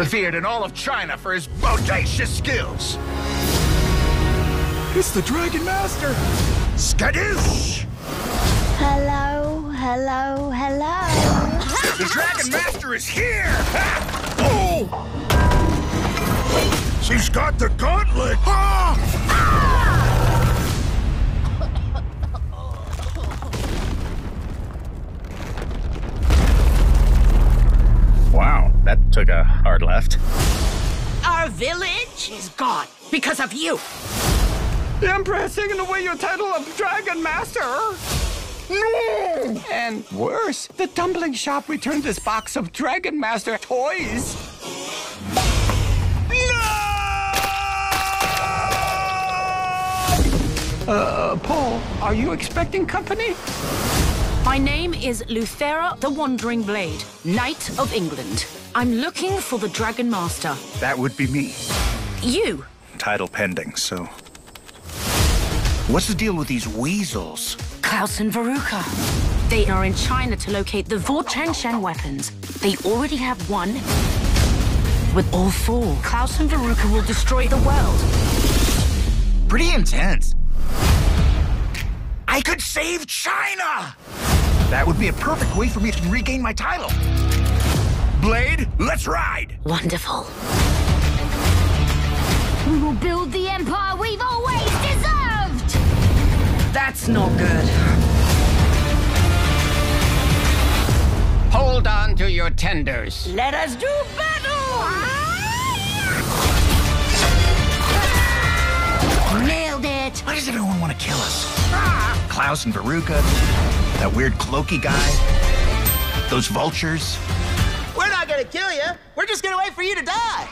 revered in all of China for his bodacious skills. It's the Dragon Master! Skadoosh! Hello, hello, hello. The Dragon Master is here! Oh! She's got the gauntlet! Wow, took a hard left. Our village is gone because of you. The Emperor has taken away your title of Dragon Master! No! And worse, the dumpling shop returned this box of Dragon Master toys. Uh, Po, are you expecting company? My name is Luthera the Wandering Blade, Knight of England. I'm looking for the Dragon Master. That would be me. You. Title pending, so. What's the deal with these weasels? Klaus and Veruca. They are in China to locate the Vo Chen Shen weapons. They already have one. With all four, Klaus and Veruca will destroy the world. Pretty intense. I could save China! That would be a perfect way for me to regain my title. Blade, let's ride! Wonderful. We will build the empire we've always deserved. That's not good. Hold on to your tenders. Let us do battle! Nailed Why does everyone want to kill us? Klaus and Veruca, that weird cloaky guy, those vultures. We're not gonna kill you. We're just gonna wait for you to die.